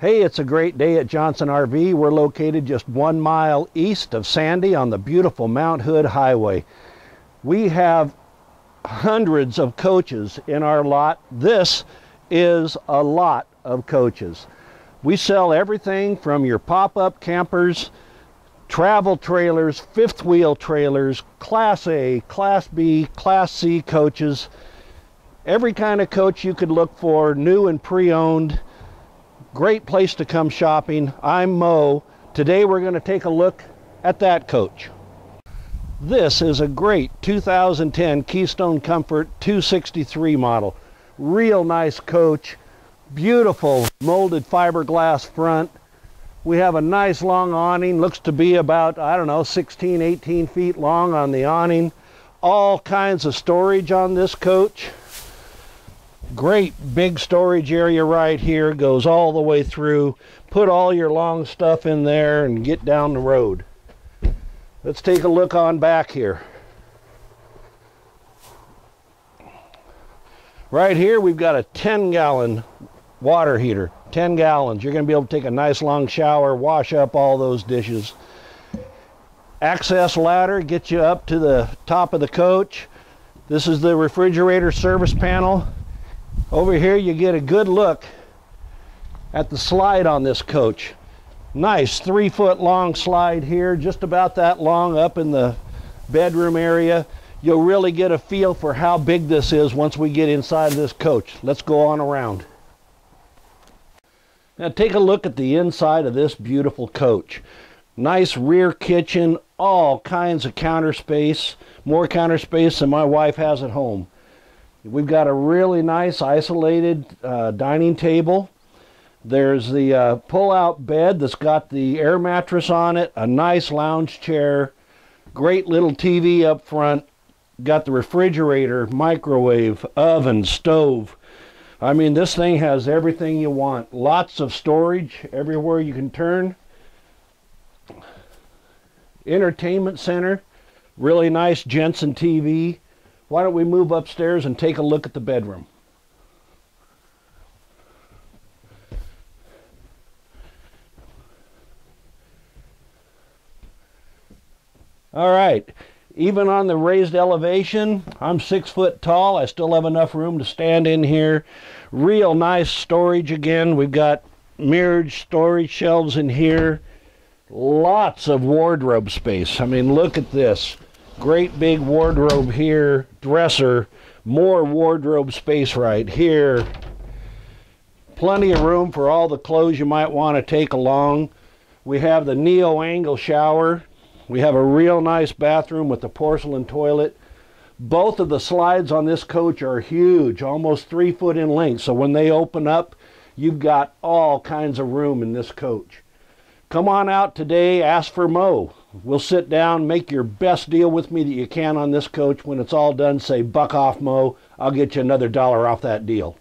Hey, it's a great day at Johnson RV. We're located just one mile east of Sandy on the beautiful Mount Hood Highway. We have hundreds of coaches in our lot. This is a lot of coaches. We sell everything from your pop-up campers, travel trailers, fifth wheel trailers, Class A, Class B, Class C coaches, every kind of coach you could look for, new and pre-owned. Great place to come shopping. I'm Mo. Today we're going to take a look at that coach. This is a great 2010 Keystone Komfort 263 model. Real nice coach. Beautiful molded fiberglass front. We have a nice long awning. Looks to be about, I don't know, 16, 18 feet long on the awning. All kinds of storage on this coach. Great big storage area right here, goes all the way through. Put all your long stuff in there and get down the road. Let's take a look on back here. Right here we've got a 10 gallon water heater, 10 gallons. You're going to be able to take a nice long shower, wash up all those dishes. Access ladder gets you up to the top of the coach. This is the refrigerator service panel. Over here you get a good look at the slide on this coach. Nice three foot long slide here, just about that long up in the bedroom area. You'll really get a feel for how big this is once we get inside this coach. Let's go on around. Now take a look at the inside of this beautiful coach. Nice rear kitchen, all kinds of counter space, more counter space than my wife has at home. We've got a really nice isolated uh, dining table. There's the uh, pull-out bed that's got the air mattress on it, a nice lounge chair, great little TV up front, got the refrigerator, microwave, oven, stove. I mean, this thing has everything you want. Lots of storage everywhere you can turn. Entertainment center, really nice Jensen TV. Why don't we move upstairs and take a look at the bedroom? All right, even on the raised elevation, I'm six foot tall. I still have enough room to stand in here. Real nice storage again. We've got mirrored storage shelves in here. Lots of wardrobe space. I mean, look at this. Great big wardrobe here, dresser, more wardrobe space right here. Plenty of room for all the clothes you might want to take along. We have the neo angle shower. We have a real nice bathroom with the porcelain toilet. Both of the slides on this coach are huge, almost three foot in length. So when they open up, you've got all kinds of room in this coach. Come on out today, ask for Mo. We'll sit down, make your best deal with me that you can on this coach. When it's all done, say, buck off, Mo. I'll get you another dollar off that deal.